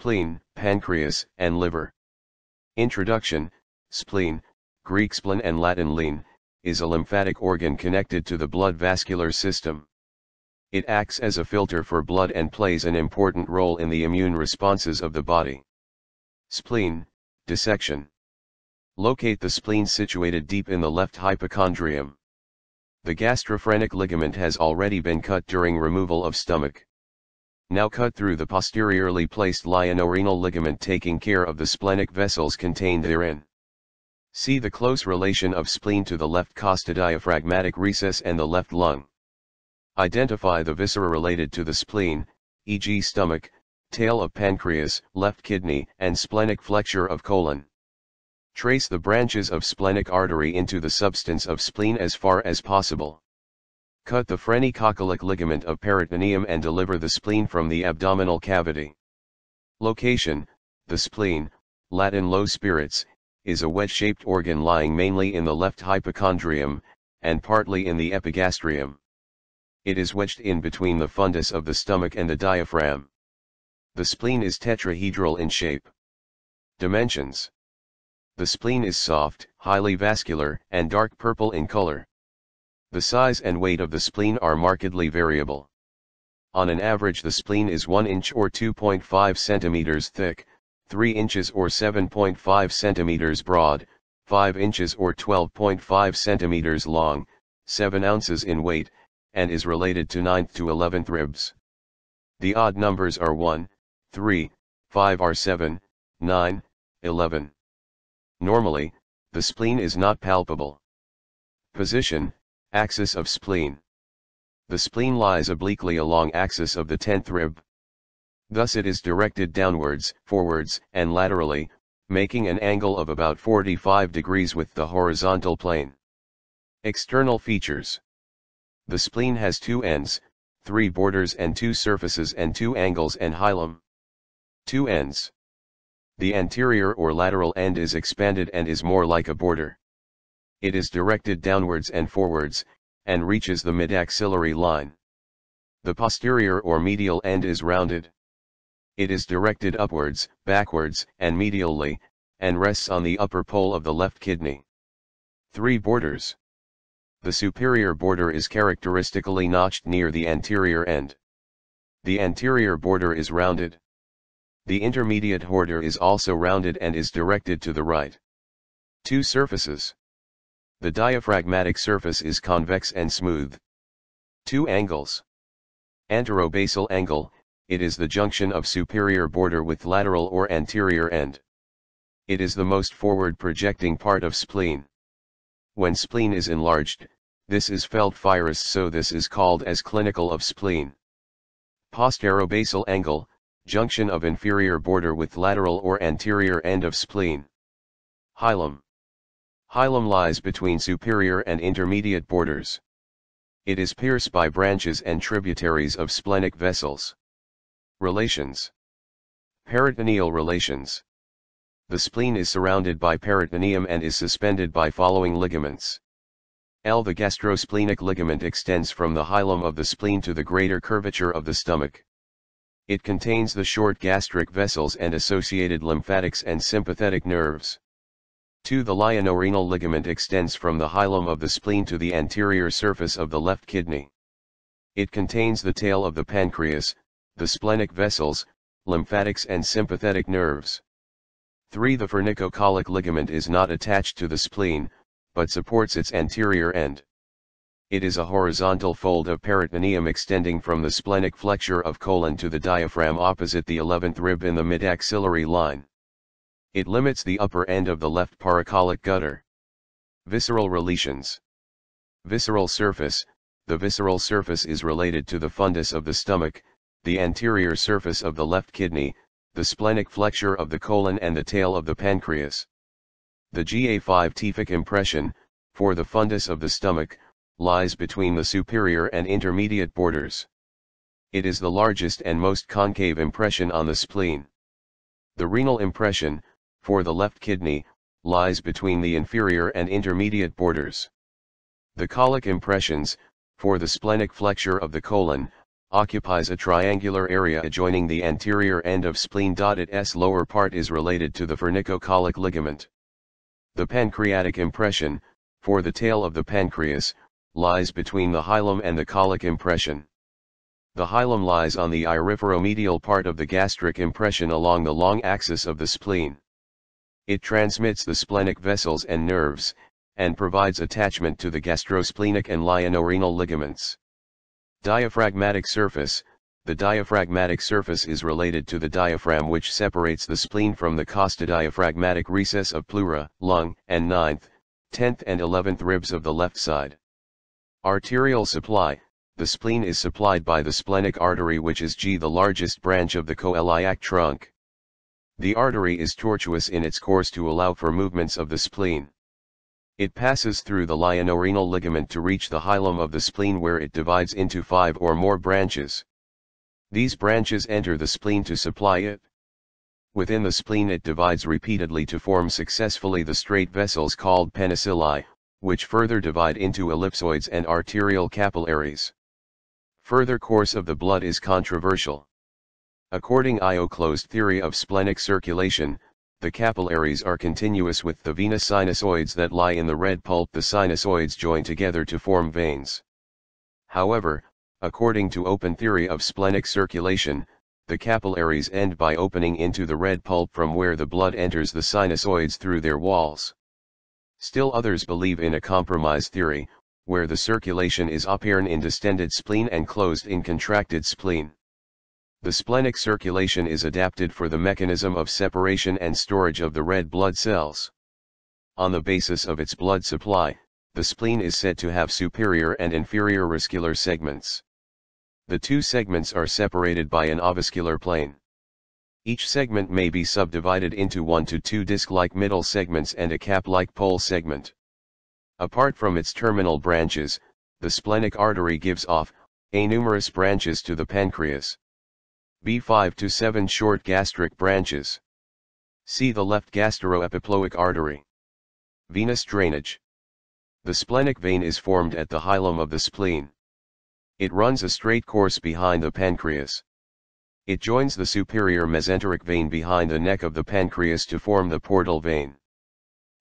spleen, pancreas, and liver. Introduction, spleen, Greek splen and Latin Lien, is a lymphatic organ connected to the blood vascular system. It acts as a filter for blood and plays an important role in the immune responses of the body. Spleen, dissection. Locate the spleen situated deep in the left hypochondrium. The gastrophrenic ligament has already been cut during removal of stomach. Now cut through the posteriorly placed lienorenal ligament taking care of the splenic vessels contained therein. See the close relation of spleen to the left costodiaphragmatic recess and the left lung. Identify the viscera related to the spleen, e.g. stomach, tail of pancreas, left kidney, and splenic flexure of colon. Trace the branches of splenic artery into the substance of spleen as far as possible. Cut the phrenicocolic ligament of peritoneum and deliver the spleen from the abdominal cavity. Location, the spleen, Latin low spirits, is a wedge-shaped organ lying mainly in the left hypochondrium, and partly in the epigastrium. It is wedged in between the fundus of the stomach and the diaphragm. The spleen is tetrahedral in shape. Dimensions. The spleen is soft, highly vascular, and dark purple in color. The size and weight of the spleen are markedly variable. On an average the spleen is 1 inch or 2.5 centimeters thick, 3 inches or 7.5 centimeters broad, 5 inches or 12.5 centimeters long, 7 ounces in weight, and is related to 9th to 11th ribs. The odd numbers are 1, 3, 5 are 7, 9, 11. Normally, the spleen is not palpable. Position, Axis of spleen. The spleen lies obliquely along axis of the 10th rib. Thus it is directed downwards, forwards, and laterally, making an angle of about 45 degrees with the horizontal plane. External features. The spleen has two ends, three borders and two surfaces and two angles and hilum. Two ends. The anterior or lateral end is expanded and is more like a border it is directed downwards and forwards, and reaches the mid-axillary line. The posterior or medial end is rounded. It is directed upwards, backwards, and medially, and rests on the upper pole of the left kidney. 3 borders. The superior border is characteristically notched near the anterior end. The anterior border is rounded. The intermediate border is also rounded and is directed to the right. Two surfaces. The diaphragmatic surface is convex and smooth. Two angles. Anterobasal angle, it is the junction of superior border with lateral or anterior end. It is the most forward projecting part of spleen. When spleen is enlarged, this is felt first so this is called as clinical of spleen. Posterobasal angle, junction of inferior border with lateral or anterior end of spleen. Hilum. Hilum lies between superior and intermediate borders. It is pierced by branches and tributaries of splenic vessels. Relations. Peritoneal relations. The spleen is surrounded by peritoneum and is suspended by following ligaments. L. The gastrosplenic ligament extends from the hilum of the spleen to the greater curvature of the stomach. It contains the short gastric vessels and associated lymphatics and sympathetic nerves. 2. The lienorenal ligament extends from the hilum of the spleen to the anterior surface of the left kidney. It contains the tail of the pancreas, the splenic vessels, lymphatics and sympathetic nerves. 3. The phrenicocolic ligament is not attached to the spleen, but supports its anterior end. It is a horizontal fold of peritoneum extending from the splenic flexure of colon to the diaphragm opposite the 11th rib in the mid-axillary line. It limits the upper end of the left paracolic gutter. Visceral relations. Visceral surface, the visceral surface is related to the fundus of the stomach, the anterior surface of the left kidney, the splenic flexure of the colon and the tail of the pancreas. The gastric impression, for the fundus of the stomach, lies between the superior and intermediate borders. It is the largest and most concave impression on the spleen. The renal impression, for the left kidney, lies between the inferior and intermediate borders. The colic impressions, for the splenic flexure of the colon, occupies a triangular area adjoining the anterior end of spleen. Its lower part is related to the phrenicocolic ligament. The pancreatic impression, for the tail of the pancreas, lies between the hilum and the colic impression. The hilum lies on the inferomedial part of the gastric impression along the long axis of the spleen. It transmits the splenic vessels and nerves, and provides attachment to the gastrosplenic and lienorenal ligaments. Diaphragmatic surface The diaphragmatic surface is related to the diaphragm which separates the spleen from the costodiaphragmatic recess of pleura, lung, and ninth, tenth and eleventh ribs of the left side. Arterial supply The spleen is supplied by the splenic artery which is G the largest branch of the coeliac trunk. The artery is tortuous in its course to allow for movements of the spleen. It passes through the lienorenal ligament to reach the hilum of the spleen where it divides into five or more branches. These branches enter the spleen to supply it. Within the spleen it divides repeatedly to form successfully the straight vessels called penicilli, which further divide into ellipsoids and arterial capillaries. Further course of the blood is controversial. According Io closed theory of splenic circulation, the capillaries are continuous with the venous sinusoids that lie in the red pulp the sinusoids join together to form veins. However, according to open theory of splenic circulation, the capillaries end by opening into the red pulp from where the blood enters the sinusoids through their walls. Still others believe in a compromise theory, where the circulation is open in distended spleen and closed in contracted spleen. The splenic circulation is adapted for the mechanism of separation and storage of the red blood cells. On the basis of its blood supply, the spleen is said to have superior and inferior vascular segments. The two segments are separated by an avascular plane. Each segment may be subdivided into one to two disc-like middle segments and a cap-like pole segment. Apart from its terminal branches, the splenic artery gives off, a numerous branches to the pancreas. B5 to 7 short gastric branches. See the left gastroepiploic artery. Venous drainage. The splenic vein is formed at the hilum of the spleen. It runs a straight course behind the pancreas. It joins the superior mesenteric vein behind the neck of the pancreas to form the portal vein.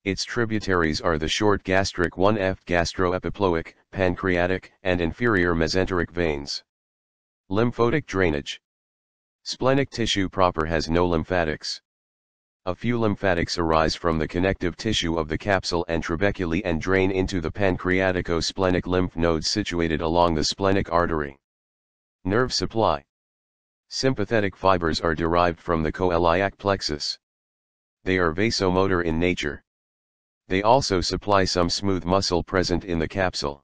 Its tributaries are the short gastric 1F gastroepiploic, pancreatic, and inferior mesenteric veins. Lymphotic drainage. Splenic tissue proper has no lymphatics. A few lymphatics arise from the connective tissue of the capsule and trabeculae and drain into the pancreatico-splenic lymph nodes situated along the splenic artery. Nerve supply. Sympathetic fibers are derived from the coeliac plexus. They are vasomotor in nature. They also supply some smooth muscle present in the capsule.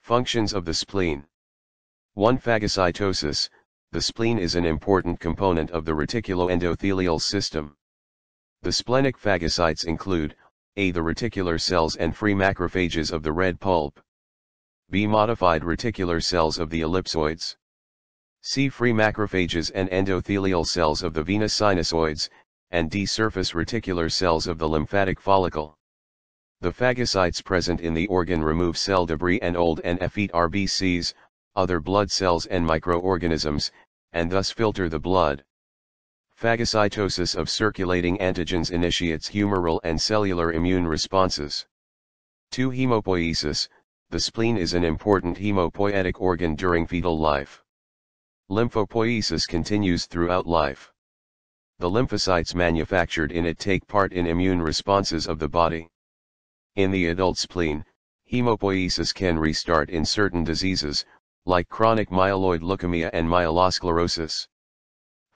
Functions of the spleen. 1. Phagocytosis, the spleen is an important component of the reticuloendothelial system. The splenic phagocytes include, A. The reticular cells and free macrophages of the red pulp. B. Modified reticular cells of the ellipsoids. C. Free macrophages and endothelial cells of the venous sinusoids, and D. Surface reticular cells of the lymphatic follicle. The phagocytes present in the organ remove cell debris and old and effete RBCs, other blood cells and microorganisms, and thus filter the blood. Phagocytosis of circulating antigens initiates humoral and cellular immune responses. 2. Hemopoiesis, the spleen is an important hemopoietic organ during fetal life. Lymphopoiesis continues throughout life. The lymphocytes manufactured in it take part in immune responses of the body. In the adult spleen, hemopoiesis can restart in certain diseases, like chronic myeloid leukemia and myelosclerosis.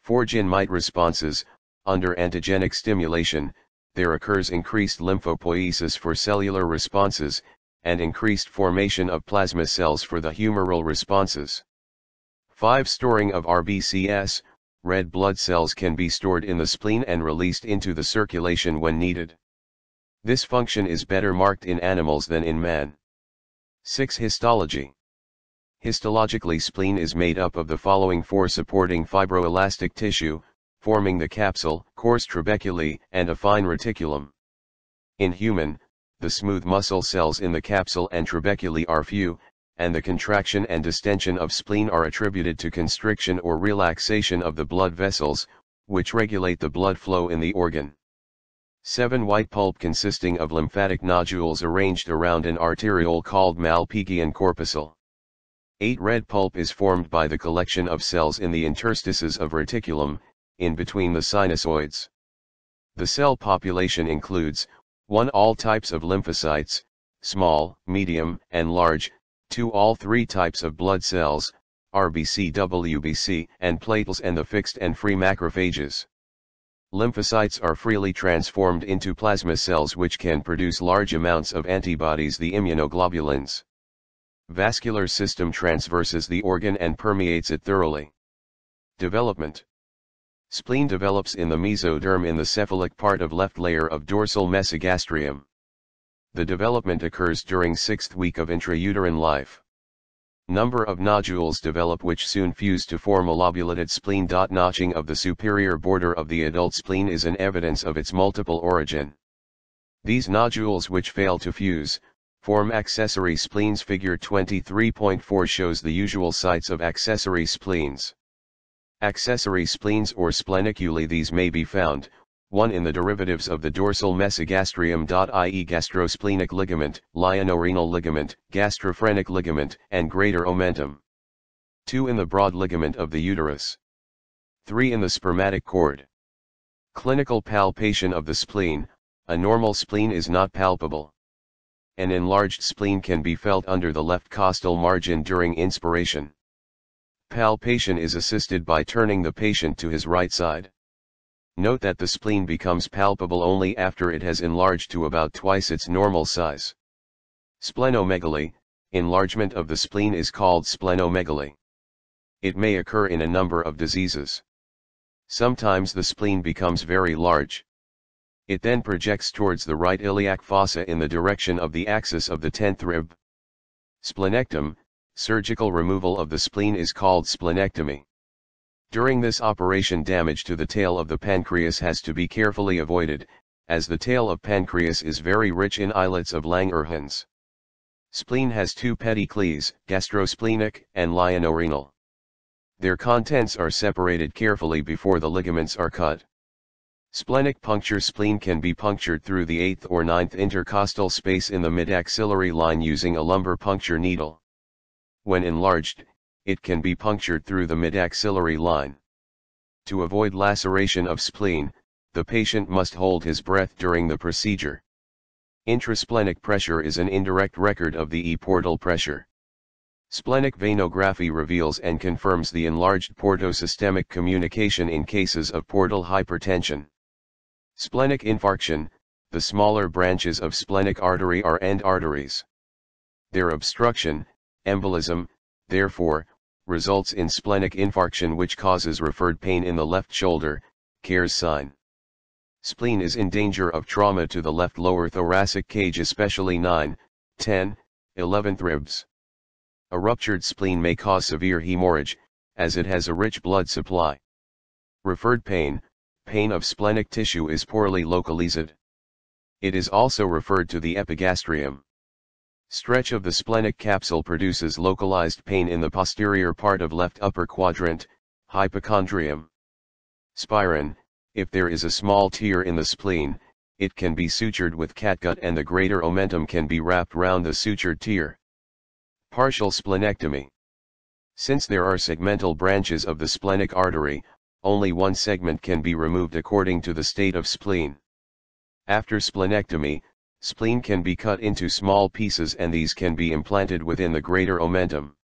For ginmite responses, under antigenic stimulation, there occurs increased lymphopoiesis for cellular responses, and increased formation of plasma cells for the humoral responses. 5. Storing of RBCS, red blood cells can be stored in the spleen and released into the circulation when needed. This function is better marked in animals than in man. 6. Histology Histologically spleen is made up of the following four supporting fibroelastic tissue, forming the capsule, coarse trabeculae, and a fine reticulum. In human, the smooth muscle cells in the capsule and trabeculae are few, and the contraction and distension of spleen are attributed to constriction or relaxation of the blood vessels, which regulate the blood flow in the organ. 7. White pulp consisting of lymphatic nodules arranged around an arteriole called Malpighian corpuscle. 8. Red pulp is formed by the collection of cells in the interstices of reticulum, in between the sinusoids. The cell population includes, 1. All types of lymphocytes, small, medium, and large, 2. All three types of blood cells, RBC WBC, and platelets and the fixed and free macrophages. Lymphocytes are freely transformed into plasma cells which can produce large amounts of antibodies the immunoglobulins. Vascular system transverses the organ and permeates it thoroughly. Development Spleen develops in the mesoderm in the cephalic part of left layer of dorsal mesogastrium. The development occurs during sixth week of intrauterine life. Number of nodules develop which soon fuse to form a lobulated spleen. Notching of the superior border of the adult spleen is an evidence of its multiple origin. These nodules which fail to fuse, form accessory spleens. Figure 23.4 shows the usual sites of accessory spleens. Accessory spleens or spleneculae these may be found, 1 in the derivatives of the dorsal mesogastrium. i.e. gastrosplenic ligament, lienorenal ligament, gastrophrenic ligament, and greater omentum. 2 in the broad ligament of the uterus. 3 in the spermatic cord. Clinical palpation of the spleen, a normal spleen is not palpable. An enlarged spleen can be felt under the left costal margin during inspiration. Palpation is assisted by turning the patient to his right side. Note that the spleen becomes palpable only after it has enlarged to about twice its normal size. Splenomegaly, enlargement of the spleen is called splenomegaly. It may occur in a number of diseases. Sometimes the spleen becomes very large. It then projects towards the right iliac fossa in the direction of the axis of the 10th rib. Splenectomy, surgical removal of the spleen is called splenectomy. During this operation damage to the tail of the pancreas has to be carefully avoided, as the tail of pancreas is very rich in islets of Langerhans. Spleen has two pedicles, gastrosplenic and lienorenal. Their contents are separated carefully before the ligaments are cut. Splenic puncture spleen can be punctured through the 8th or 9th intercostal space in the mid-axillary line using a lumbar puncture needle. When enlarged, it can be punctured through the mid-axillary line. To avoid laceration of spleen, the patient must hold his breath during the procedure. Intrasplenic pressure is an indirect record of the e-portal pressure. Splenic venography reveals and confirms the enlarged portosystemic communication in cases of portal hypertension. Splenic infarction, the smaller branches of splenic artery are end arteries. Their obstruction, embolism, therefore, results in splenic infarction which causes referred pain in the left shoulder, Kehr's sign. Spleen is in danger of trauma to the left lower thoracic cage especially 9, 10, 11th ribs. A ruptured spleen may cause severe hemorrhage, as it has a rich blood supply. Referred pain, pain of splenic tissue is poorly localized. It is also referred to the epigastrium. Stretch of the splenic capsule produces localized pain in the posterior part of left upper quadrant, hypochondrium. Spiron, if there is a small tear in the spleen, it can be sutured with catgut and the greater omentum can be wrapped round the sutured tear. Partial splenectomy. Since there are segmental branches of the splenic artery, only one segment can be removed according to the state of spleen. After splenectomy, Spleen can be cut into small pieces and these can be implanted within the greater omentum.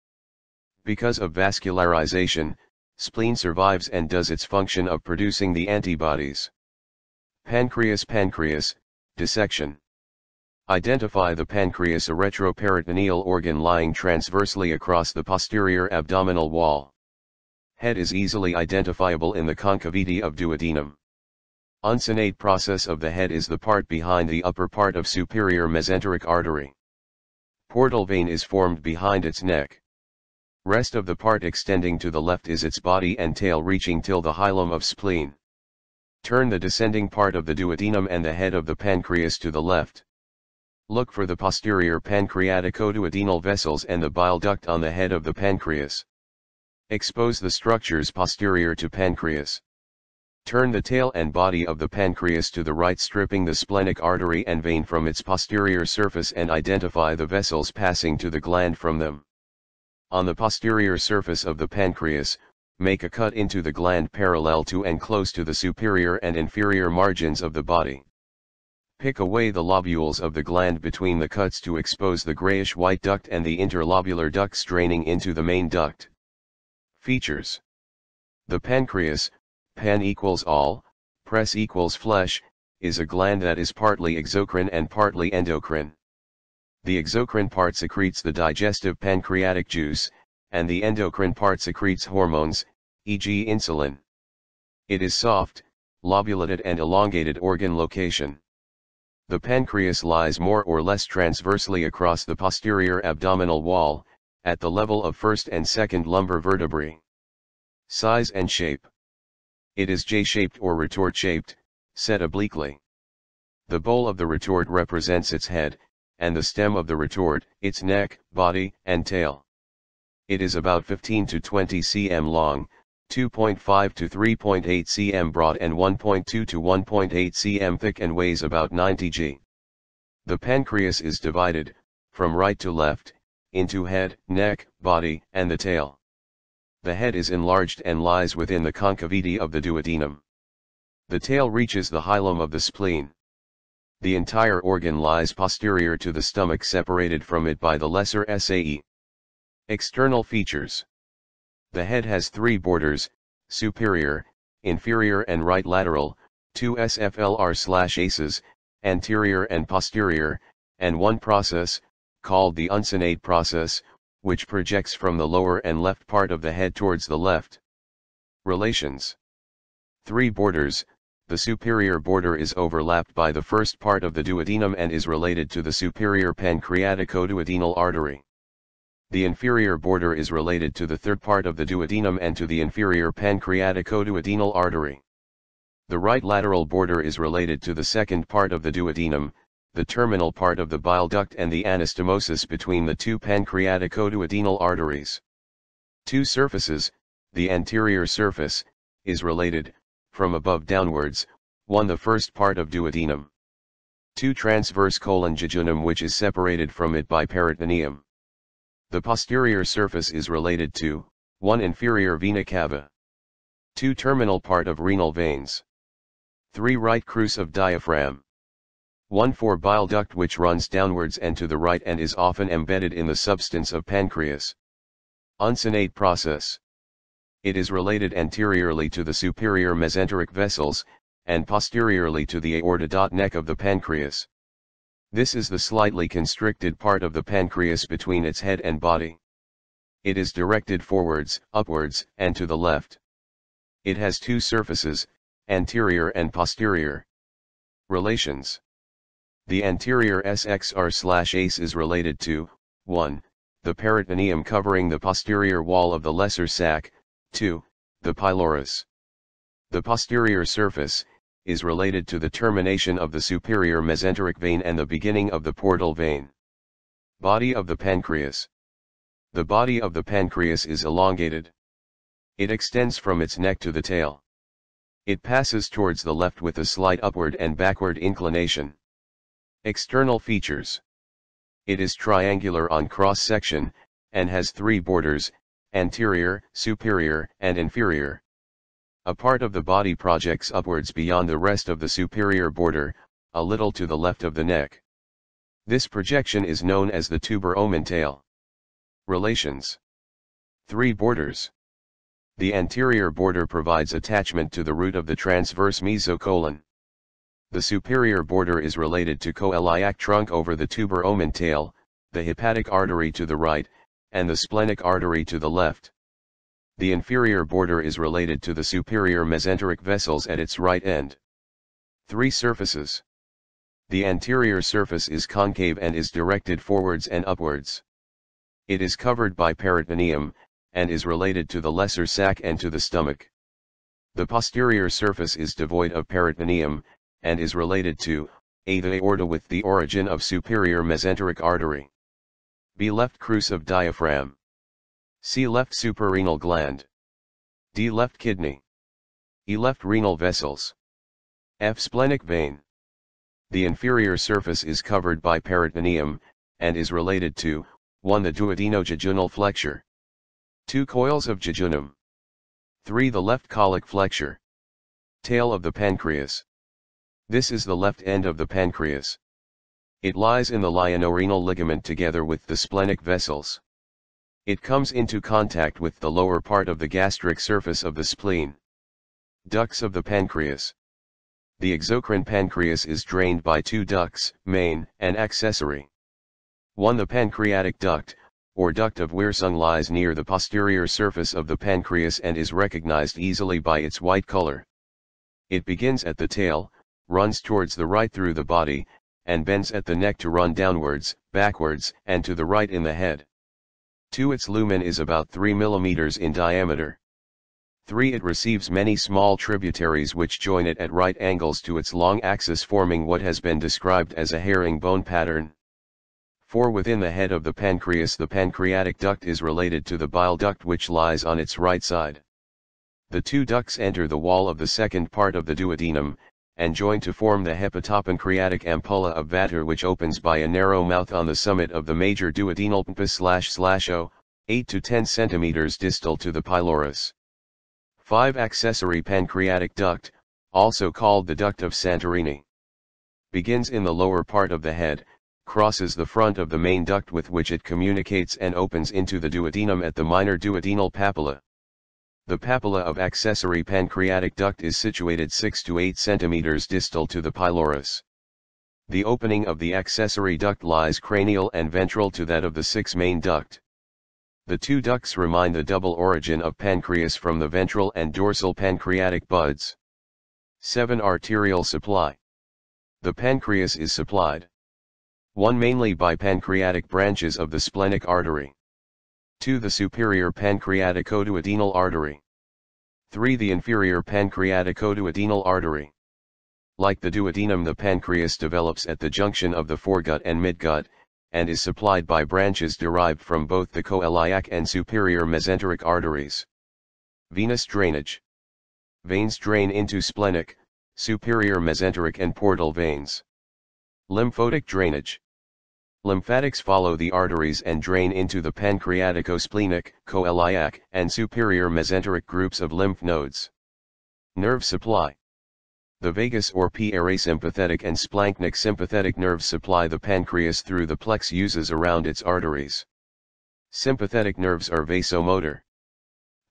Because of vascularization, spleen survives and does its function of producing the antibodies. Pancreas Pancreas, dissection. Identify the pancreas a retroperitoneal organ lying transversely across the posterior abdominal wall. Head is easily identifiable in the concavity of duodenum. Uncinate process of the head is the part behind the upper part of superior mesenteric artery. Portal vein is formed behind its neck. Rest of the part extending to the left is its body and tail reaching till the hilum of spleen. Turn the descending part of the duodenum and the head of the pancreas to the left. Look for the posterior pancreaticoduodenal vessels and the bile duct on the head of the pancreas. Expose the structures posterior to pancreas. Turn the tail and body of the pancreas to the right stripping the splenic artery and vein from its posterior surface and identify the vessels passing to the gland from them. On the posterior surface of the pancreas, make a cut into the gland parallel to and close to the superior and inferior margins of the body. Pick away the lobules of the gland between the cuts to expose the grayish-white duct and the interlobular ducts draining into the main duct. Features The pancreas, pan equals all, press equals flesh, is a gland that is partly exocrine and partly endocrine. The exocrine part secretes the digestive pancreatic juice, and the endocrine part secretes hormones, e.g. insulin. It is soft, lobulated and elongated organ location. The pancreas lies more or less transversely across the posterior abdominal wall, at the level of first and second lumbar vertebrae. Size and shape. It is J-shaped or retort-shaped, set obliquely. The bowl of the retort represents its head, and the stem of the retort, its neck, body, and tail. It is about 15 to 20 cm long, 2.5 to 3.8 cm broad and 1.2 to 1.8 cm thick and weighs about 90 g. The pancreas is divided, from right to left, into head, neck, body, and the tail. The head is enlarged and lies within the concavity of the duodenum. The tail reaches the hilum of the spleen. The entire organ lies posterior to the stomach separated from it by the lesser SAE. External features the head has three borders, superior, inferior and right lateral, two SFLR-ACEs, anterior and posterior, and one process, called the uncinate process, which projects from the lower and left part of the head towards the left. Relations Three borders, the superior border is overlapped by the first part of the duodenum and is related to the superior pancreaticoduodenal artery. The inferior border is related to the third part of the duodenum and to the inferior pancreaticoduodenal artery. The right lateral border is related to the second part of the duodenum, the terminal part of the bile duct and the anastomosis between the two pancreaticoduodenal arteries. Two surfaces, the anterior surface, is related, from above downwards, one the first part of duodenum. Two transverse colon jejunum which is separated from it by peritoneum. The posterior surface is related to, 1 inferior vena cava. 2 terminal part of renal veins. 3 right crus of diaphragm. 1 for bile duct which runs downwards and to the right and is often embedded in the substance of pancreas. Uncinate process. It is related anteriorly to the superior mesenteric vessels, and posteriorly to the aorta. Neck of the pancreas. This is the slightly constricted part of the pancreas between its head and body. It is directed forwards, upwards, and to the left. It has two surfaces, anterior and posterior. Relations The anterior SXR-ACE is related to, 1. The peritoneum covering the posterior wall of the lesser sac, 2. The pylorus. The posterior surface, is related to the termination of the superior mesenteric vein and the beginning of the portal vein. Body of the pancreas. The body of the pancreas is elongated. It extends from its neck to the tail. It passes towards the left with a slight upward and backward inclination. External features. It is triangular on cross-section, and has three borders, anterior, superior, and inferior. A part of the body projects upwards beyond the rest of the superior border, a little to the left of the neck. This projection is known as the tuber omentale. Relations 3 borders. The anterior border provides attachment to the root of the transverse mesocolon. The superior border is related to coeliac trunk over the tuber omentale, the hepatic artery to the right, and the splenic artery to the left. The inferior border is related to the superior mesenteric vessels at its right end. 3 surfaces. The anterior surface is concave and is directed forwards and upwards. It is covered by peritoneum, and is related to the lesser sac and to the stomach. The posterior surface is devoid of peritoneum, and is related to, A. The aorta with the origin of superior mesenteric artery. B. Left crus of diaphragm. C. Left suprarenal gland. D. Left kidney. E. Left renal vessels. F. Splenic vein. The inferior surface is covered by peritoneum, and is related to, 1. The duodenojejunal flexure. 2. Coils of jejunum. 3. The left colic flexure. Tail of the pancreas. This is the left end of the pancreas. It lies in the lienorenal ligament together with the splenic vessels. It comes into contact with the lower part of the gastric surface of the spleen. Ducts of the pancreas. The exocrine pancreas is drained by two ducts, main and accessory. 1. The pancreatic duct, or duct of Wirsung lies near the posterior surface of the pancreas and is recognized easily by its white color. It begins at the tail, runs towards the right through the body, and bends at the neck to run downwards, backwards, and to the right in the head. 2. Its lumen is about 3 mm in diameter. 3. It receives many small tributaries which join it at right angles to its long axis forming what has been described as a herringbone pattern. 4. Within the head of the pancreas the pancreatic duct is related to the bile duct which lies on its right side. The two ducts enter the wall of the second part of the duodenum, and join to form the hepatopancreatic ampulla of Vater which opens by a narrow mouth on the summit of the major duodenal pempus slash slash o, 8 to 10 centimeters distal to the pylorus. 5. Accessory pancreatic duct, also called the duct of Santorini. Begins in the lower part of the head, crosses the front of the main duct with which it communicates and opens into the duodenum at the minor duodenal papilla. The papilla of accessory pancreatic duct is situated 6 to 8 centimeters distal to the pylorus. The opening of the accessory duct lies cranial and ventral to that of the six main duct. The two ducts remind the double origin of pancreas from the ventral and dorsal pancreatic buds. 7. Arterial supply. The pancreas is supplied. 1. Mainly by pancreatic branches of the splenic artery. 2. The superior pancreaticoduodenal artery. 3. The inferior pancreaticoduodenal artery. Like the duodenum the pancreas develops at the junction of the foregut and midgut, and is supplied by branches derived from both the coeliac and superior mesenteric arteries. Venous drainage. Veins drain into splenic, superior mesenteric and portal veins. Lymphotic drainage. Lymphatics follow the arteries and drain into the pancreaticosplenic, coeliac, and superior mesenteric groups of lymph nodes. Nerve supply. The vagus or parasympathetic and splanchnic sympathetic nerves supply the pancreas through the plexuses around its arteries. Sympathetic nerves are vasomotor.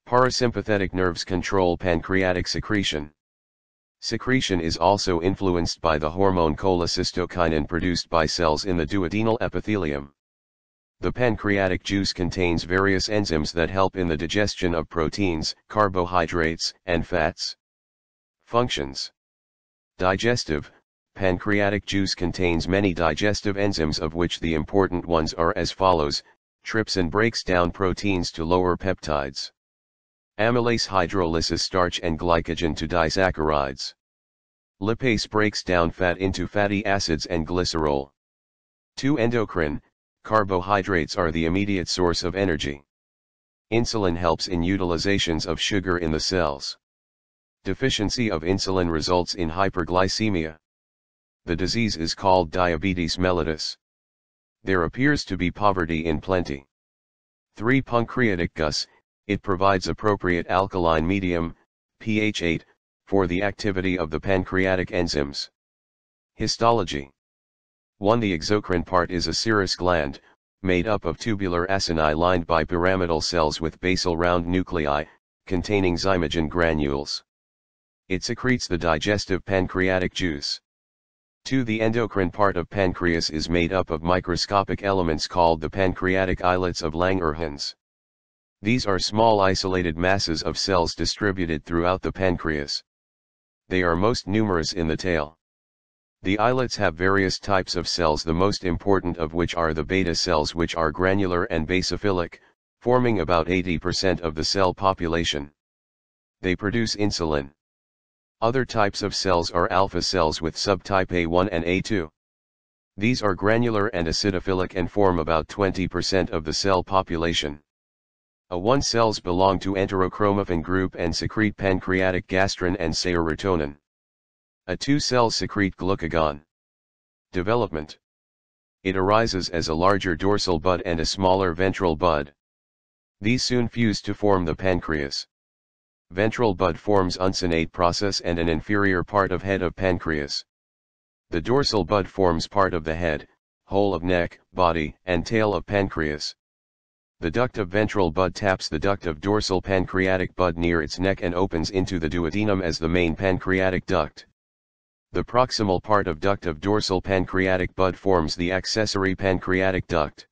Parasympathetic nerves control pancreatic secretion. Secretion is also influenced by the hormone cholecystokinin produced by cells in the duodenal epithelium. The pancreatic juice contains various enzymes that help in the digestion of proteins, carbohydrates, and fats. Functions Digestive, pancreatic juice contains many digestive enzymes of which the important ones are as follows, trypsin breaks down proteins to lower peptides. Amylase hydrolysis starch and glycogen to disaccharides. Lipase breaks down fat into fatty acids and glycerol. 2. Endocrine, carbohydrates are the immediate source of energy. Insulin helps in utilizations of sugar in the cells. Deficiency of insulin results in hyperglycemia. The disease is called diabetes mellitus. There appears to be poverty in plenty. 3. Pancreatic gus, it provides appropriate alkaline medium, pH 8, for the activity of the pancreatic enzymes. Histology 1. The exocrine part is a serous gland, made up of tubular acini lined by pyramidal cells with basal round nuclei, containing zymogen granules. It secretes the digestive pancreatic juice. 2. The endocrine part of pancreas is made up of microscopic elements called the pancreatic islets of Langerhans. These are small isolated masses of cells distributed throughout the pancreas. They are most numerous in the tail. The islets have various types of cells the most important of which are the beta cells which are granular and basophilic, forming about 80% of the cell population. They produce insulin. Other types of cells are alpha cells with subtype A1 and A2. These are granular and acidophilic and form about 20% of the cell population. A1 cells belong to enterochromaffin group and secrete pancreatic gastrin and serotonin. A2 cells secrete glucagon. Development It arises as a larger dorsal bud and a smaller ventral bud. These soon fuse to form the pancreas. Ventral bud forms uncinate process and an inferior part of head of pancreas. The dorsal bud forms part of the head, whole of neck, body, and tail of pancreas. The duct of ventral bud taps the duct of dorsal pancreatic bud near its neck and opens into the duodenum as the main pancreatic duct. The proximal part of duct of dorsal pancreatic bud forms the accessory pancreatic duct.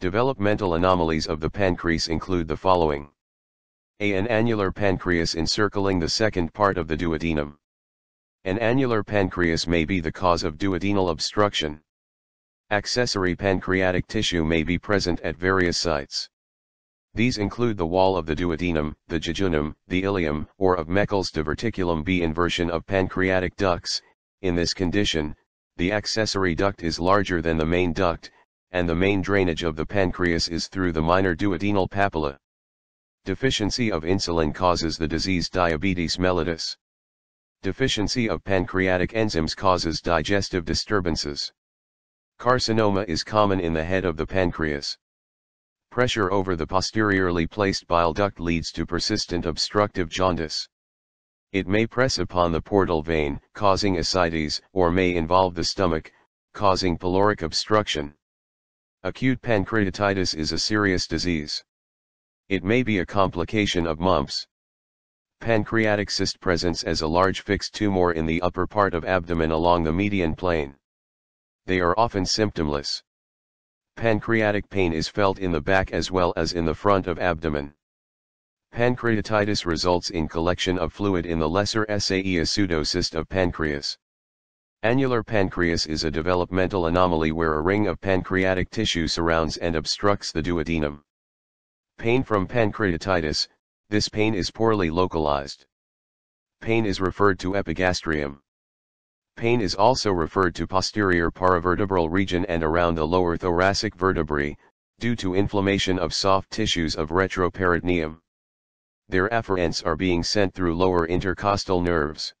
Developmental anomalies of the pancreas include the following. A. An annular pancreas encircling the second part of the duodenum. An annular pancreas may be the cause of duodenal obstruction. Accessory pancreatic tissue may be present at various sites. These include the wall of the duodenum, the jejunum, the ileum, or of Meckel's diverticulum B inversion of pancreatic ducts. In this condition, the accessory duct is larger than the main duct, and the main drainage of the pancreas is through the minor duodenal papilla. Deficiency of insulin causes the disease diabetes mellitus. Deficiency of pancreatic enzymes causes digestive disturbances. Carcinoma is common in the head of the pancreas. Pressure over the posteriorly placed bile duct leads to persistent obstructive jaundice. It may press upon the portal vein, causing ascites, or may involve the stomach, causing pyloric obstruction. Acute pancreatitis is a serious disease. It may be a complication of mumps. Pancreatic cyst presents as a large fixed tumor in the upper part of abdomen along the median plane. They are often symptomless. Pancreatic pain is felt in the back as well as in the front of abdomen. Pancreatitis results in collection of fluid in the lesser SAE a pseudocyst of pancreas. Annular pancreas is a developmental anomaly where a ring of pancreatic tissue surrounds and obstructs the duodenum. Pain from pancreatitis, this pain is poorly localized. Pain is referred to epigastrium. Pain is also referred to posterior paravertebral region and around the lower thoracic vertebrae, due to inflammation of soft tissues of retroperitoneum. Their afferents are being sent through lower intercostal nerves.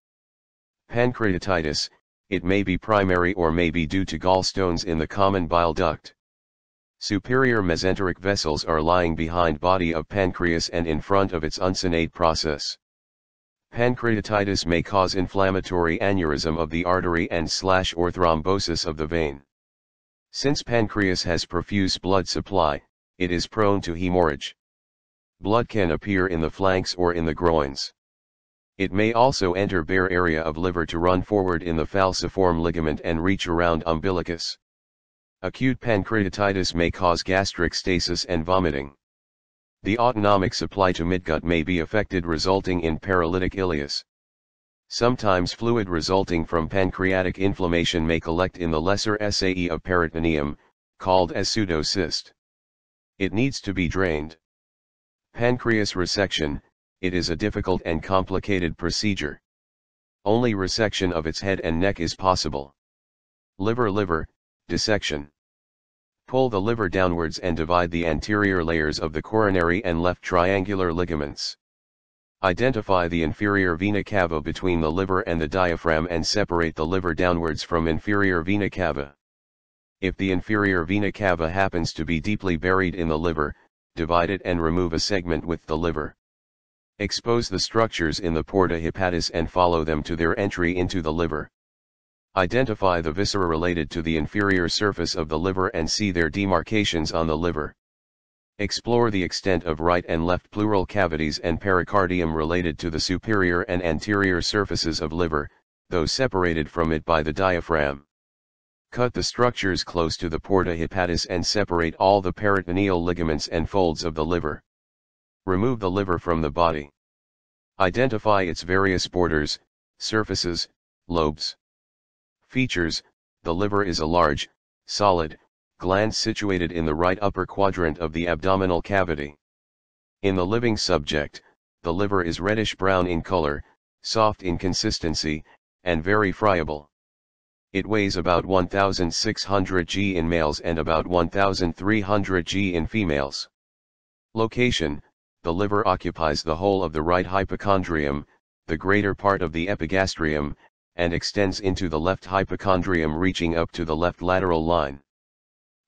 Pancreatitis, it may be primary or may be due to gallstones in the common bile duct. Superior mesenteric vessels are lying behind body of pancreas and in front of its uncinate process. Pancreatitis may cause inflammatory aneurysm of the artery and slash or thrombosis of the vein. Since pancreas has profuse blood supply, it is prone to hemorrhage. Blood can appear in the flanks or in the groins. It may also enter bare area of liver to run forward in the falciform ligament and reach around umbilicus. Acute pancreatitis may cause gastric stasis and vomiting. The autonomic supply to midgut may be affected resulting in paralytic ileus. Sometimes fluid resulting from pancreatic inflammation may collect in the lesser SAE of peritoneum, called as pseudocyst. It needs to be drained. Pancreas resection, it is a difficult and complicated procedure. Only resection of its head and neck is possible. Liver liver, dissection. Pull the liver downwards and divide the anterior layers of the coronary and left triangular ligaments. Identify the inferior vena cava between the liver and the diaphragm and separate the liver downwards from inferior vena cava. If the inferior vena cava happens to be deeply buried in the liver, divide it and remove a segment with the liver. Expose the structures in the porta hepatis and follow them to their entry into the liver. Identify the viscera related to the inferior surface of the liver and see their demarcations on the liver. Explore the extent of right and left pleural cavities and pericardium related to the superior and anterior surfaces of liver, though separated from it by the diaphragm. Cut the structures close to the porta hepatis and separate all the peritoneal ligaments and folds of the liver. Remove the liver from the body. Identify its various borders, surfaces, lobes. Features, the liver is a large, solid, gland situated in the right upper quadrant of the abdominal cavity. In the living subject, the liver is reddish brown in color, soft in consistency, and very friable. It weighs about 1600 g in males and about 1300 g in females. Location, the liver occupies the whole of the right hypochondrium, the greater part of the epigastrium, and extends into the left hypochondrium reaching up to the left lateral line.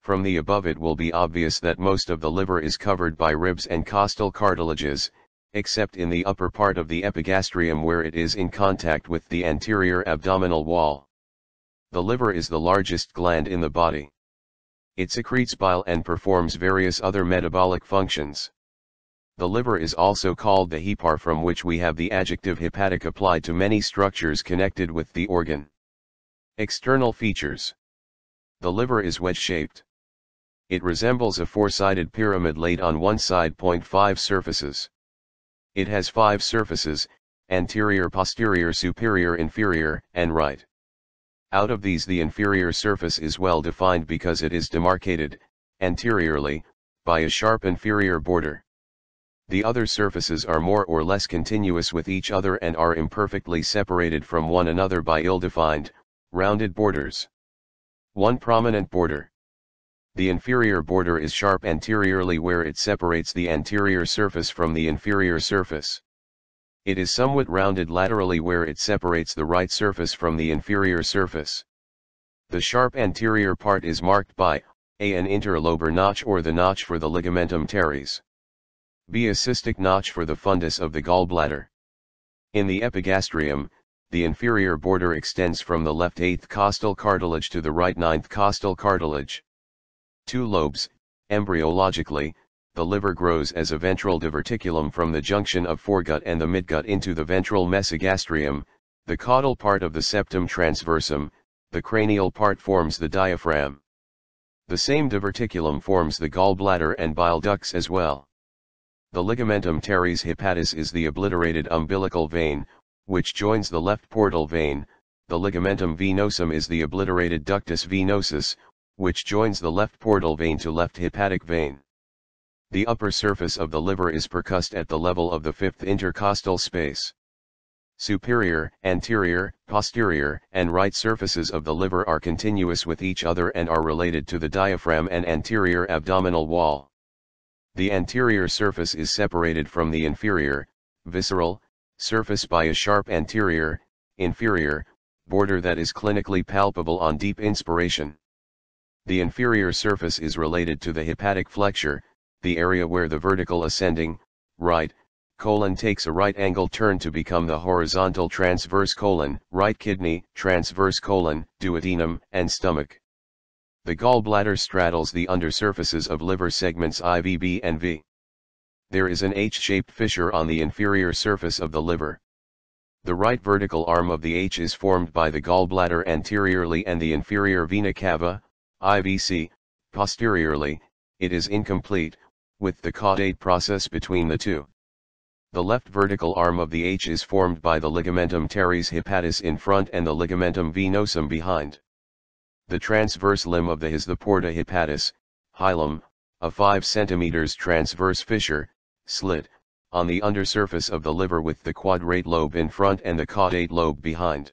From the above it will be obvious that most of the liver is covered by ribs and costal cartilages, except in the upper part of the epigastrium where it is in contact with the anterior abdominal wall. The liver is the largest gland in the body. It secretes bile and performs various other metabolic functions. The liver is also called the hepar from which we have the adjective hepatic applied to many structures connected with the organ. External features. The liver is wedge-shaped. It resembles a four-sided pyramid laid on one side. 5 surfaces. It has five surfaces, anterior posterior superior inferior, and right. Out of these the inferior surface is well defined because it is demarcated, anteriorly, by a sharp inferior border. The other surfaces are more or less continuous with each other and are imperfectly separated from one another by ill-defined, rounded borders. One prominent border. The inferior border is sharp anteriorly where it separates the anterior surface from the inferior surface. It is somewhat rounded laterally where it separates the right surface from the inferior surface. The sharp anterior part is marked by, a an interlobar notch or the notch for the ligamentum teres. B a cystic notch for the fundus of the gallbladder. In the epigastrium, the inferior border extends from the left eighth costal cartilage to the right ninth costal cartilage. Two lobes, embryologically, the liver grows as a ventral diverticulum from the junction of foregut and the midgut into the ventral mesogastrium, the caudal part of the septum transversum, the cranial part forms the diaphragm. The same diverticulum forms the gallbladder and bile ducts as well. The ligamentum teres hepatis is the obliterated umbilical vein, which joins the left portal vein, the ligamentum venosum is the obliterated ductus venosus, which joins the left portal vein to left hepatic vein. The upper surface of the liver is percussed at the level of the fifth intercostal space. Superior, anterior, posterior, and right surfaces of the liver are continuous with each other and are related to the diaphragm and anterior abdominal wall. The anterior surface is separated from the inferior, visceral, surface by a sharp anterior, inferior, border that is clinically palpable on deep inspiration. The inferior surface is related to the hepatic flexure, the area where the vertical ascending, right, colon takes a right angle turn to become the horizontal transverse colon, right kidney, transverse colon, duodenum, and stomach. The gallbladder straddles the undersurfaces of liver segments IVB and V. There is an H-shaped fissure on the inferior surface of the liver. The right vertical arm of the H is formed by the gallbladder anteriorly and the inferior vena cava, IVC, posteriorly, it is incomplete, with the caudate process between the two. The left vertical arm of the H is formed by the ligamentum teres hepatis in front and the ligamentum venosum behind. The transverse limb of the is the porta hepatis, hilum, a 5 cm transverse fissure, slit, on the undersurface of the liver with the quadrate lobe in front and the caudate lobe behind.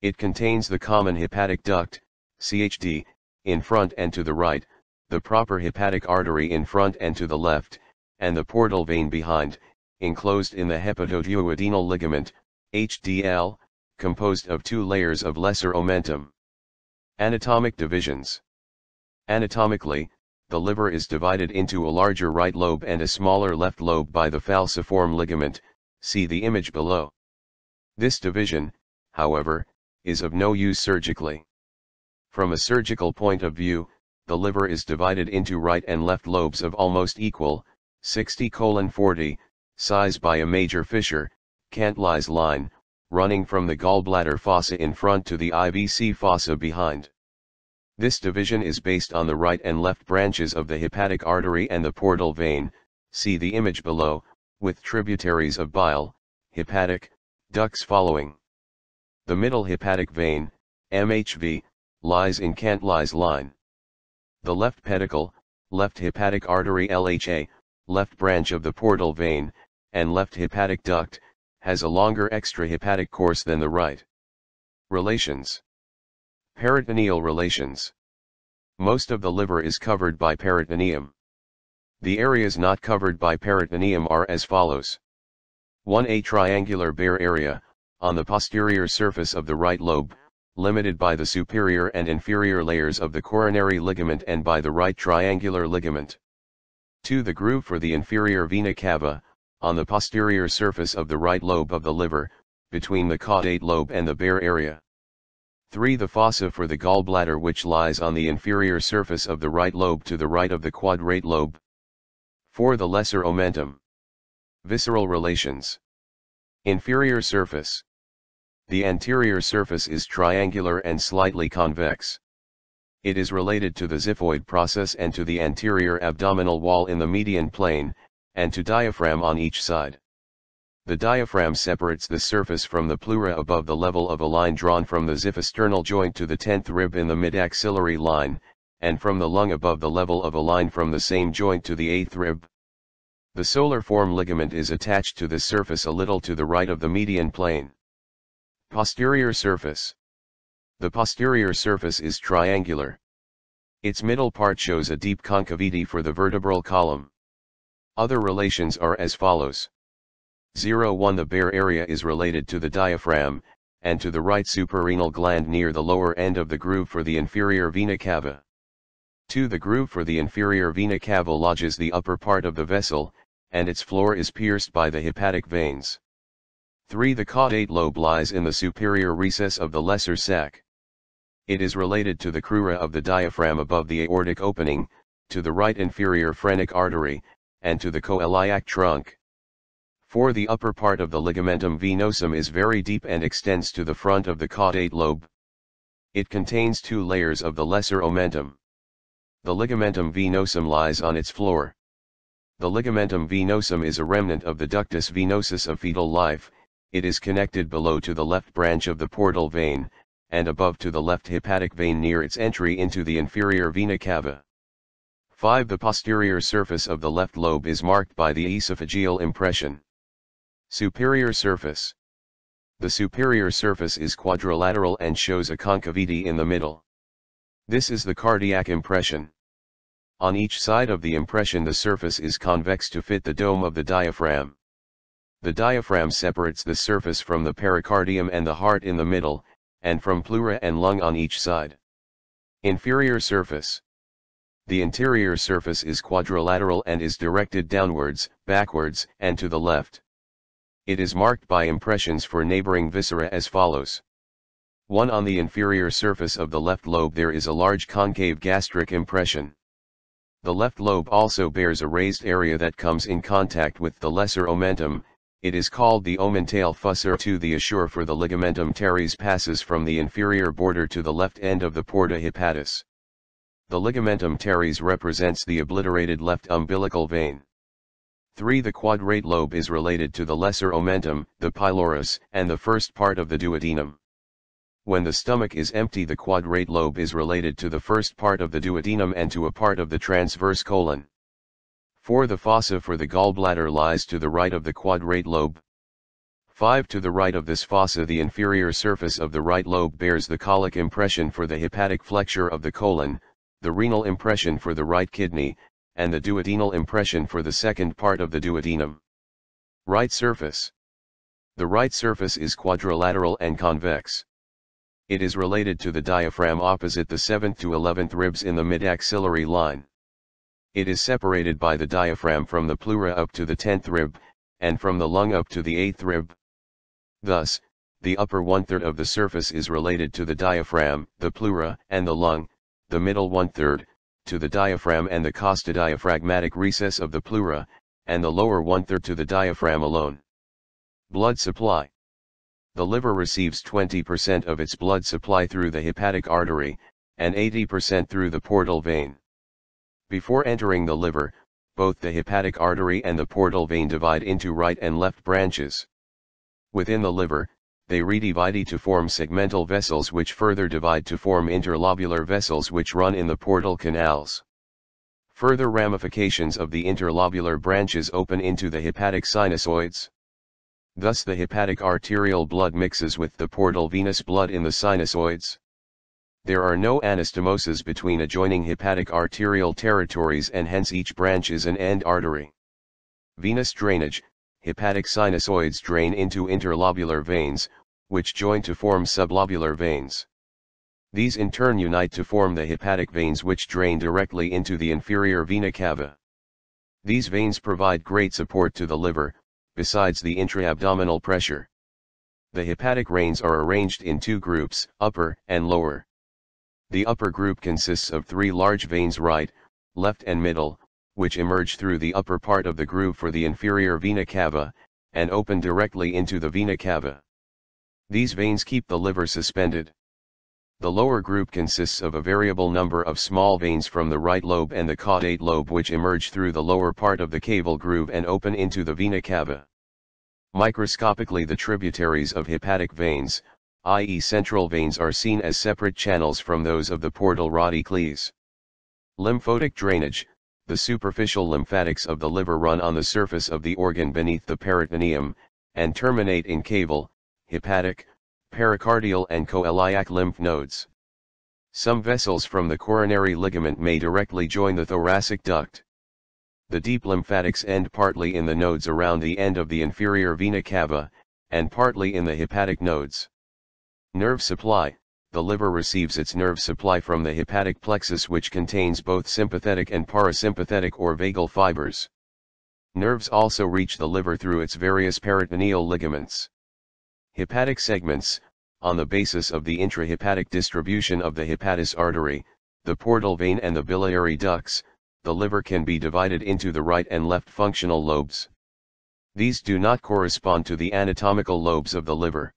It contains the common hepatic duct, CHD, in front and to the right, the proper hepatic artery in front and to the left, and the portal vein behind, enclosed in the hepatoduodenal ligament, HDL, composed of two layers of lesser omentum. Anatomic divisions. Anatomically, the liver is divided into a larger right lobe and a smaller left lobe by the falciform ligament, see the image below. This division, however, is of no use surgically. From a surgical point of view, the liver is divided into right and left lobes of almost equal, 60 40, size by a major fissure, Cantlie's line, running from the gallbladder fossa in front to the IVC fossa behind. This division is based on the right and left branches of the hepatic artery and the portal vein, see the image below, with tributaries of bile, hepatic, ducts following. The middle hepatic vein, MHV, lies in Cantlie's line. The left pedicle, left hepatic artery LHA, left branch of the portal vein, and left hepatic duct, has a longer extrahepatic course than the right. Relations Peritoneal relations Most of the liver is covered by peritoneum. The areas not covered by peritoneum are as follows. 1. A triangular bare area, on the posterior surface of the right lobe, limited by the superior and inferior layers of the coronary ligament and by the right triangular ligament. 2. The groove for the inferior vena cava, on the posterior surface of the right lobe of the liver, between the caudate lobe and the bare area. 3. The fossa for the gallbladder which lies on the inferior surface of the right lobe to the right of the quadrate lobe. 4. The lesser omentum. Visceral relations. Inferior surface. The anterior surface is triangular and slightly convex. It is related to the xiphoid process and to the anterior abdominal wall in the median plane, and to diaphragm on each side. The diaphragm separates the surface from the pleura above the level of a line drawn from the xiphisternal joint to the 10th rib in the mid-axillary line, and from the lung above the level of a line from the same joint to the 8th rib. The falciform ligament is attached to the surface a little to the right of the median plane. Posterior surface. The posterior surface is triangular. Its middle part shows a deep concavity for the vertebral column. Other relations are as follows. 0-1 The bare area is related to the diaphragm, and to the right suprarenal gland near the lower end of the groove for the inferior vena cava. 2 The groove for the inferior vena cava lodges the upper part of the vessel, and its floor is pierced by the hepatic veins. 3 The caudate lobe lies in the superior recess of the lesser sac. It is related to the crura of the diaphragm above the aortic opening, to the right inferior phrenic artery, and to the coeliac trunk. 4. The upper part of the ligamentum venosum is very deep and extends to the front of the caudate lobe. It contains two layers of the lesser omentum. The ligamentum venosum lies on its floor. The ligamentum venosum is a remnant of the ductus venosus of fetal life, it is connected below to the left branch of the portal vein, and above to the left hepatic vein near its entry into the inferior vena cava. 5. The posterior surface of the left lobe is marked by the esophageal impression. Superior surface. The superior surface is quadrilateral and shows a concavity in the middle. This is the cardiac impression. On each side of the impression the surface is convex to fit the dome of the diaphragm. The diaphragm separates the surface from the pericardium and the heart in the middle, and from pleura and lung on each side. Inferior surface. The inferior surface is quadrilateral and is directed downwards, backwards, and to the left. It is marked by impressions for neighboring viscera as follows. 1. On the inferior surface of the left lobe there is a large concave gastric impression. The left lobe also bears a raised area that comes in contact with the lesser omentum, it is called the omentale fossa 2. The fissure for the ligamentum teres passes from the inferior border to the left end of the porta hepatis. The ligamentum teres represents the obliterated left umbilical vein. 3. The quadrate lobe is related to the lesser omentum, the pylorus, and the first part of the duodenum. When the stomach is empty the quadrate lobe is related to the first part of the duodenum and to a part of the transverse colon. 4. The fossa for the gallbladder lies to the right of the quadrate lobe. 5. To the right of this fossa the inferior surface of the right lobe bears the colic impression for the hepatic flexure of the colon, the renal impression for the right kidney, and the duodenal impression for the second part of the duodenum. Right surface. The right surface is quadrilateral and convex. It is related to the diaphragm opposite the 7th to 11th ribs in the mid-axillary line. It is separated by the diaphragm from the pleura up to the 10th rib, and from the lung up to the 8th rib. Thus, the upper one-third of the surface is related to the diaphragm, the pleura, and the lung, the middle one-third, to the diaphragm and the costodiaphragmatic recess of the pleura, and the lower one-third to the diaphragm alone. Blood supply. The liver receives 20% of its blood supply through the hepatic artery, and 80% through the portal vein. Before entering the liver, both the hepatic artery and the portal vein divide into right and left branches. Within the liver, they redivide to form segmental vessels which further divide to form interlobular vessels which run in the portal canals. Further ramifications of the interlobular branches open into the hepatic sinusoids. Thus the hepatic arterial blood mixes with the portal venous blood in the sinusoids. There are no anastomoses between adjoining hepatic arterial territories and hence each branch is an end artery. Venous drainage, hepatic sinusoids drain into interlobular veins, which join to form sublobular veins. These in turn unite to form the hepatic veins which drain directly into the inferior vena cava. These veins provide great support to the liver, besides the intra-abdominal pressure. The hepatic veins are arranged in two groups, upper and lower. The upper group consists of three large veins right, left and middle, which emerge through the upper part of the groove for the inferior vena cava, and open directly into the vena cava. These veins keep the liver suspended. The lower group consists of a variable number of small veins from the right lobe and the caudate lobe which emerge through the lower part of the caval groove and open into the vena cava. Microscopically the tributaries of hepatic veins, i.e. central veins are seen as separate channels from those of the portal radicales. Lymphatic drainage, the superficial lymphatics of the liver run on the surface of the organ beneath the peritoneum, and terminate in caval, hepatic, pericardial and coeliac lymph nodes. Some vessels from the coronary ligament may directly join the thoracic duct. The deep lymphatics end partly in the nodes around the end of the inferior vena cava, and partly in the hepatic nodes. Nerve supply, the liver receives its nerve supply from the hepatic plexus which contains both sympathetic and parasympathetic or vagal fibers. Nerves also reach the liver through its various peritoneal ligaments. Hepatic segments, on the basis of the intrahepatic distribution of the hepatic artery, the portal vein and the biliary ducts, the liver can be divided into the right and left functional lobes. These do not correspond to the anatomical lobes of the liver.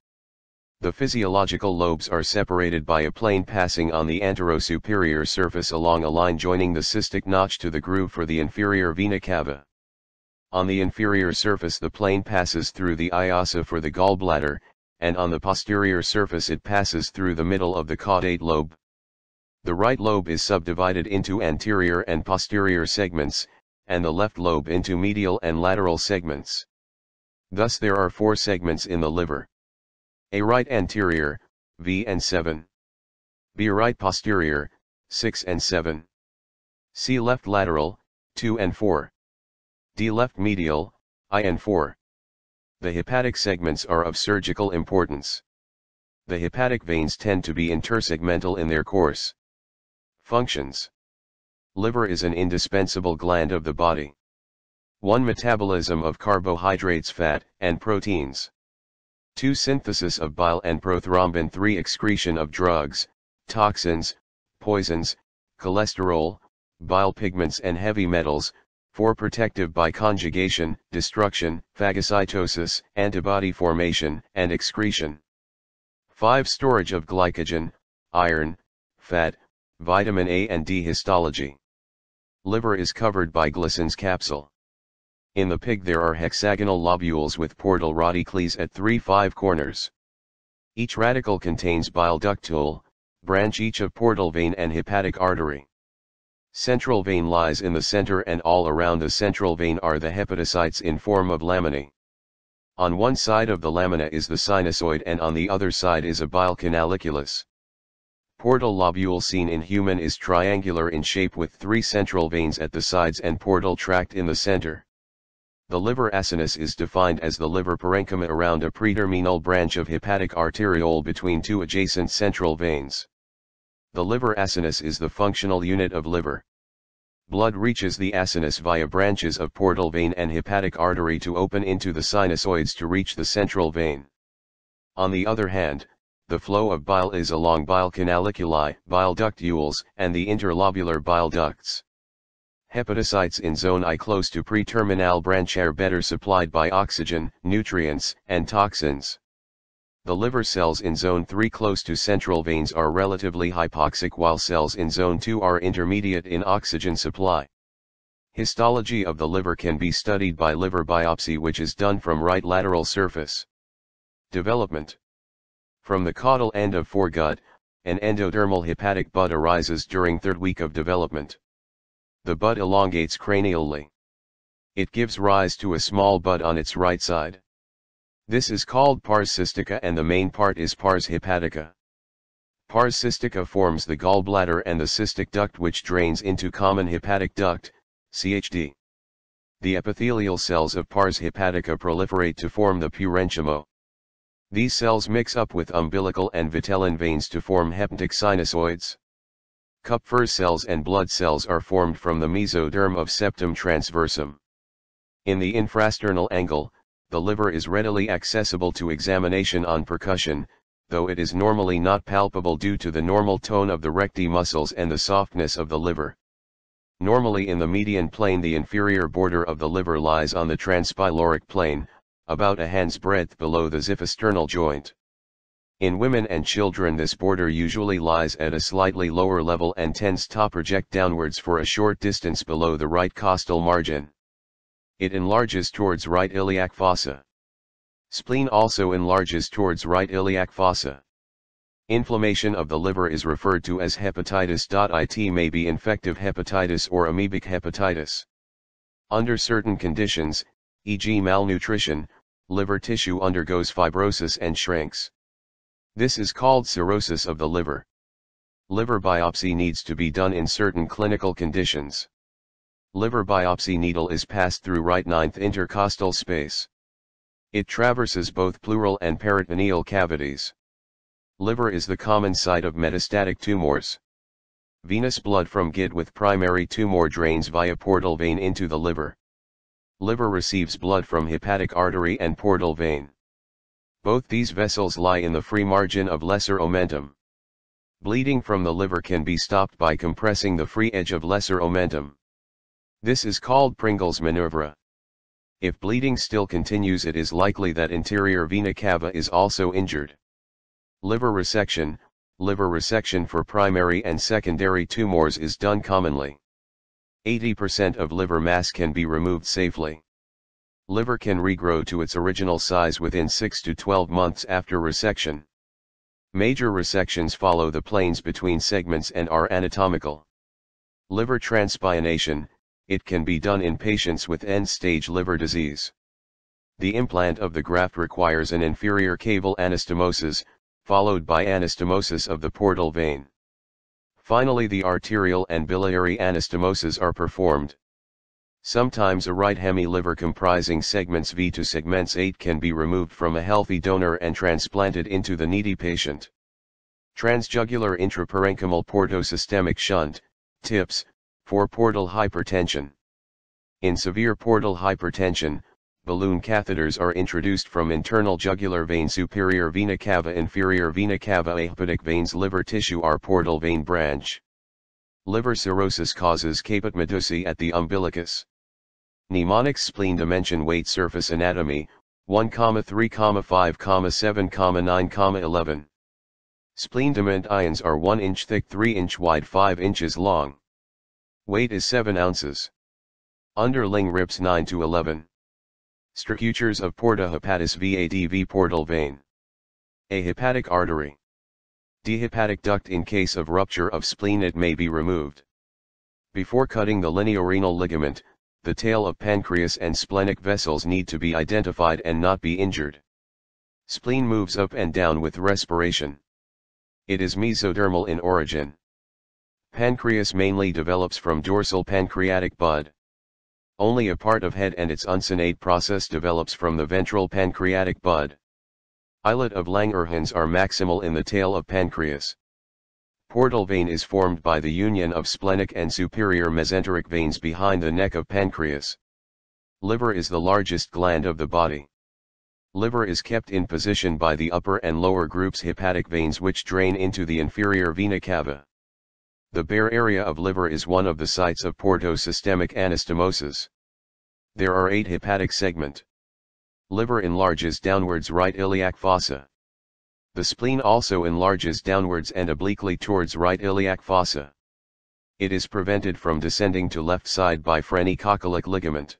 The physiological lobes are separated by a plane passing on the anterosuperior surface along a line joining the cystic notch to the groove for the inferior vena cava. On the inferior surface the plane passes through the fossa for the gallbladder, and on the posterior surface it passes through the middle of the caudate lobe. The right lobe is subdivided into anterior and posterior segments, and the left lobe into medial and lateral segments. Thus there are four segments in the liver. A right anterior, V and 7. B right posterior, 6 and 7. C left lateral, 2 and 4. D left medial, I and 4. The hepatic segments are of surgical importance. The hepatic veins tend to be intersegmental in their course. Functions Liver is an indispensable gland of the body. 1. Metabolism of carbohydrates fat, and proteins. 2. Synthesis of bile and prothrombin 3. Excretion of drugs, toxins, poisons, cholesterol, bile pigments and heavy metals, 4. Protective by conjugation, destruction, phagocytosis, antibody formation, and excretion. 5. Storage of glycogen, iron, fat, vitamin A and D histology. Liver is covered by Glisson's capsule. In the pig there are hexagonal lobules with portal radicles at 3-5 corners. Each radicle contains bile ductule, branch each of portal vein and hepatic artery. Central vein lies in the center and all around the central vein are the hepatocytes in form of laminae. On one side of the lamina is the sinusoid and on the other side is a bile canaliculus. Portal lobule seen in human is triangular in shape with three central veins at the sides and portal tract in the center. The liver acinus is defined as the liver parenchyma around a preterminal branch of hepatic arteriole between two adjacent central veins. The liver acinus is the functional unit of liver. Blood reaches the acinus via branches of portal vein and hepatic artery to open into the sinusoids to reach the central vein. On the other hand, the flow of bile is along bile canaliculi, bile ductules, and the interlobular bile ducts. Hepatocytes in zone I close to preterminal branch are better supplied by oxygen, nutrients, and toxins. The liver cells in zone 3 close to central veins are relatively hypoxic while cells in zone 2 are intermediate in oxygen supply. Histology of the liver can be studied by liver biopsy which is done from right lateral surface. Development From the caudal end of foregut, an endodermal hepatic bud arises during third week of development. The bud elongates cranially. It gives rise to a small bud on its right side. This is called pars cystica and the main part is pars hepatica. Pars cystica forms the gallbladder and the cystic duct which drains into common hepatic duct, CHD. The epithelial cells of pars hepatica proliferate to form the parenchyma. These cells mix up with umbilical and vitelline veins to form hepatic sinusoids. Kupffer cells and blood cells are formed from the mesoderm of septum transversum. In the infrasternal angle, the liver is readily accessible to examination on percussion, though it is normally not palpable due to the normal tone of the recti muscles and the softness of the liver. Normally in the median plane the inferior border of the liver lies on the transpyloric plane, about a hand's breadth below the xiphisternal joint. In women and children this border usually lies at a slightly lower level and tends to project downwards for a short distance below the right costal margin. It enlarges towards right iliac fossa. Spleen also enlarges towards right iliac fossa. Inflammation of the liver is referred to as hepatitis. It may be infective hepatitis or amoebic hepatitis. Under certain conditions, e.g. malnutrition, liver tissue undergoes fibrosis and shrinks. This is called cirrhosis of the liver. Liver biopsy needs to be done in certain clinical conditions. Liver biopsy needle is passed through right ninth intercostal space. It traverses both pleural and peritoneal cavities. Liver is the common site of metastatic tumors. Venous blood from GIT with primary tumor drains via portal vein into the liver. Liver receives blood from hepatic artery and portal vein. Both these vessels lie in the free margin of lesser omentum. Bleeding from the liver can be stopped by compressing the free edge of lesser omentum. This is called Pringle's maneuver. If bleeding still continues it is likely that inferior vena cava is also injured. Liver resection, liver resection for primary and secondary tumors is done commonly. 80% of liver mass can be removed safely. Liver can regrow to its original size within 6 to 12 months after resection. Major resections follow the planes between segments and are anatomical. Liver transplantation, it can be done in patients with end-stage liver disease. The implant of the graft requires an inferior caval anastomosis, followed by anastomosis of the portal vein. Finally the arterial and biliary anastomoses are performed. Sometimes a right hemi-liver comprising segments V to segments 8 can be removed from a healthy donor and transplanted into the needy patient. Transjugular intraparenchymal portosystemic shunt, TIPS, for portal hypertension. In severe portal hypertension, balloon catheters are introduced from internal jugular vein superior vena cava inferior vena cava hepatic veins liver tissue are portal vein branch. Liver cirrhosis causes caput medusae at the umbilicus. Mnemonics spleen dimension weight surface anatomy, 1, 3, 5, 7, 9, 11. Spleen dimensions are 1 inch thick 3 inch wide 5 inches long. Weight is 7 ounces. Underling ribs 9 to 11. Strictures of porta hepatis VADV portal vein. A hepatic artery. D hepatic duct in case of rupture of spleen it may be removed. Before cutting the lienorenal ligament, the tail of pancreas and splenic vessels need to be identified and not be injured. Spleen moves up and down with respiration. It is mesodermal in origin. Pancreas mainly develops from dorsal pancreatic bud. Only a part of head and its uncinate process develops from the ventral pancreatic bud. Islet of Langerhans are maximal in the tail of pancreas. Portal vein is formed by the union of splenic and superior mesenteric veins behind the neck of pancreas. Liver is the largest gland of the body. Liver is kept in position by the upper and lower groups hepatic veins which drain into the inferior vena cava. The bare area of liver is one of the sites of portosystemic anastomosis. There are eight hepatic segment. Liver enlarges downwards right iliac fossa. The spleen also enlarges downwards and obliquely towards right iliac fossa. It is prevented from descending to left side by phrenicocolic ligament.